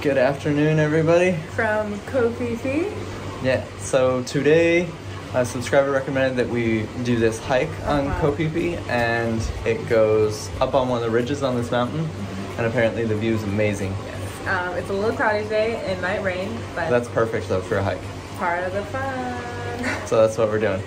Good afternoon, everybody. From Koh Phi Phi. Yeah, so today a subscriber recommended that we do this hike on wow. Koh Phi Phi, and it goes up on one of the ridges on this mountain, and apparently the view is amazing. Yes. Um, it's a little cloudy today, it might rain, but That's perfect though for a hike. part of the fun. So that's what we're doing.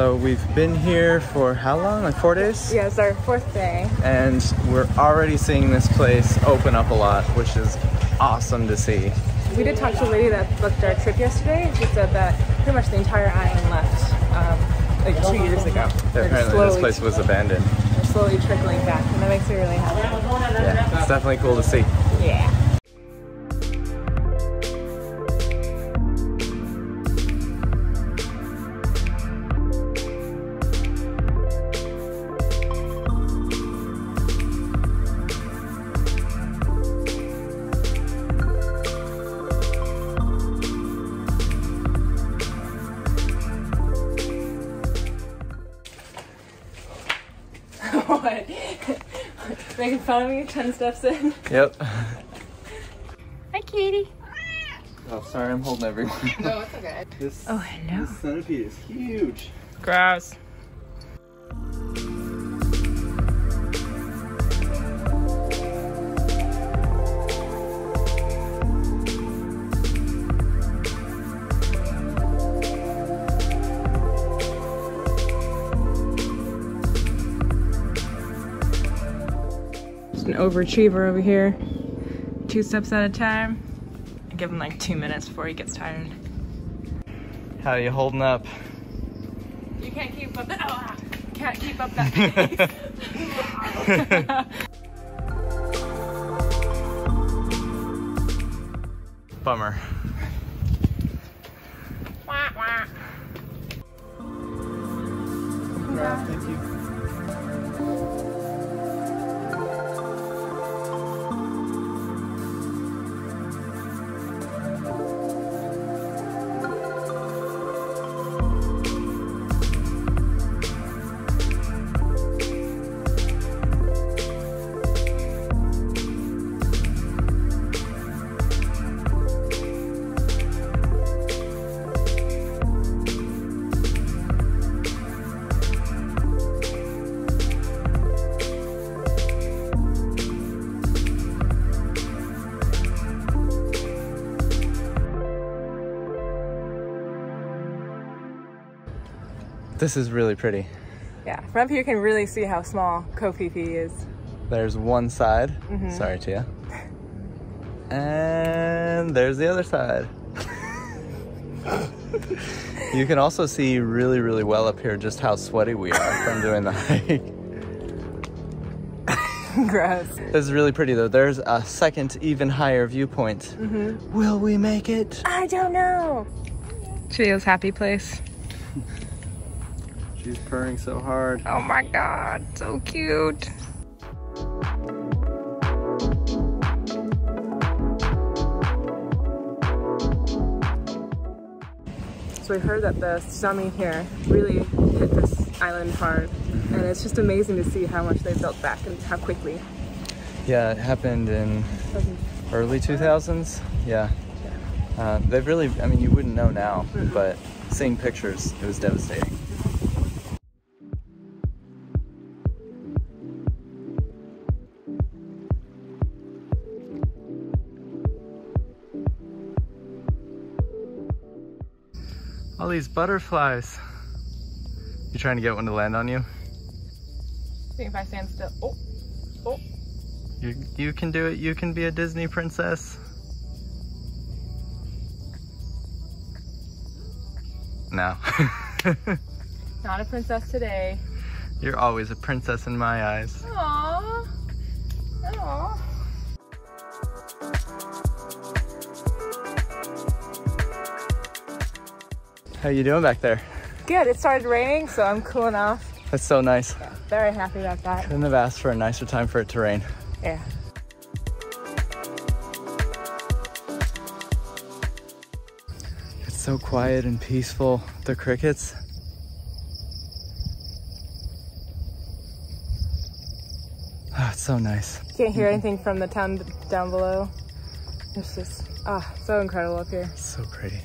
So we've been here for how long? Like four days? yeah, it's our fourth day. And we're already seeing this place open up a lot, which is awesome to see. We did talk to a lady that booked our trip yesterday, and she said that pretty much the entire island left um, like two years ago. They're Apparently this place was abandoned. they're slowly trickling back, and that makes me really happy. Yeah, it's definitely cool to see. Yeah. Making fun of me 10 steps in? Yep. Hi, Katie. Oh, sorry, I'm holding everyone. No, it's okay. This, Oh, hello. this centipede is huge. Gross. Just an overachiever over here. Two steps at a time. I give him like two minutes before he gets tired. How are you holding up? You can't keep up that. Oh, can't keep up that pace. Bummer. Wah, wah. Thank you. This is really pretty. Yeah, from up here you can really see how small Koh Phi Phi is. There's one side. Mm-hmm. Sorry, Tia. And there's the other side. you can also see really, really well up here just how sweaty we are from doing the hike. Gross. This is really pretty though. There's a second, even higher viewpoint. Mm-hmm. Will we make it? I don't know. Cheo's happy place. She's purring so hard. Oh my god, so cute. So we heard that the tsunami here really hit this island hard, and it's just amazing to see how much they built back and how quickly. Yeah, it happened in early 2000s. Yeah. Uh, they've really, I mean, you wouldn't know now, but seeing pictures, it was devastating. All these butterflies. You trying to get one to land on you? See if I stand still. Oh, oh. You, you can do it. You can be a Disney princess. No. Not a princess today. You're always a princess in my eyes. Aww. Aww. How you doing back there? Good. It started raining, so I'm cooling off. That's so nice. Very happy about that. Couldn't have asked for a nicer time for it to rain. Yeah. It's so quiet and peaceful. The crickets. Oh, it's so nice. Can't hear anything from the town down below. It's just, ah, so incredible up here. So pretty.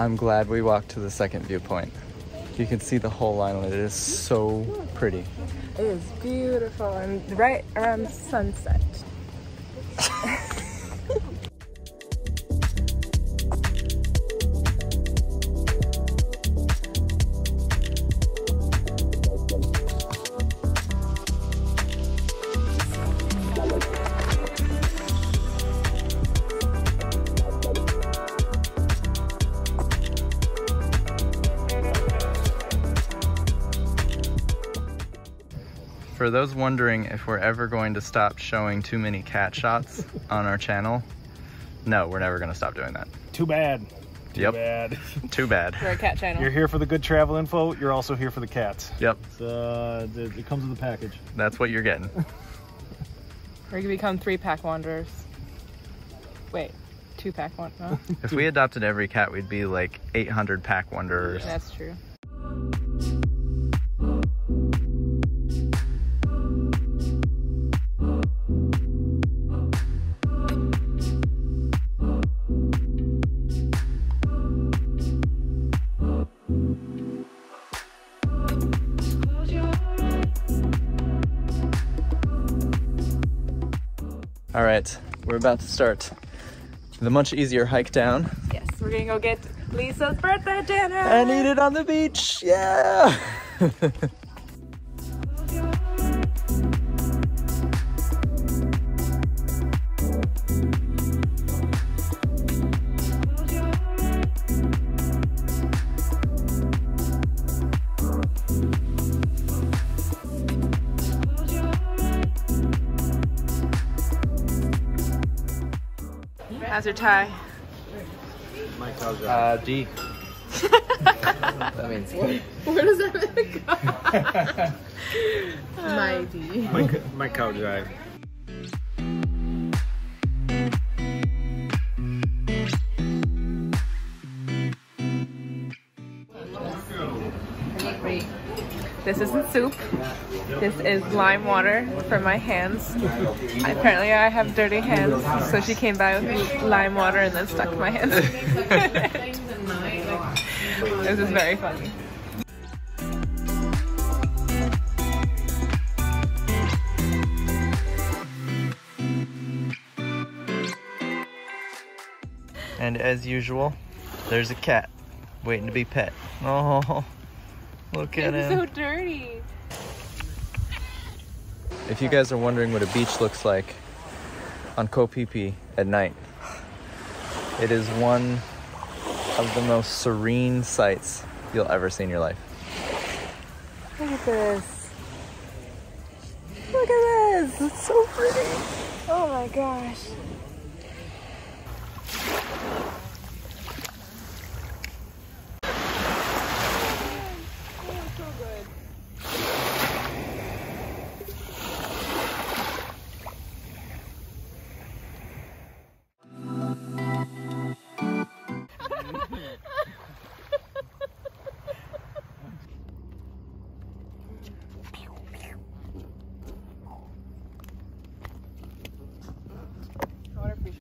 I'm glad we walked to the second viewpoint. You can see the whole island. It is so pretty. It is beautiful and right around sunset. For those wondering if we're ever going to stop showing too many cat shots on our channel, no, we're never going to stop doing that. Too bad. Too Yep. bad. Too bad. We're a cat channel. You're here for the good travel info. You're also here for the cats. Yep, uh, it, it comes with the package. that's what you're getting. We're gonna become three pack wanderers. Wait, two pack wanderers. No? If we adopted every cat, we'd be like 800 pack wanderers. That's true. All right, we're about to start the much easier hike down. Yes, we're gonna go get Lisa's birthday dinner. and eat it on the beach. Yeah. How's your tie? Uh, D. that means Where does that go? My, D. my cow drive. This isn't soup. This is lime water for my hands. Apparently I have dirty hands, so she came by with lime water and then stuck my hands. this is very funny. And as usual, there's a cat waiting to be pet. Oh, look at It's him. so dirty. If you guys are wondering what a beach looks like on Koh Phi Phi at night, it is one of the most serene sights you'll ever see in your life. Look at this. Look at this. It's so pretty. Oh my gosh.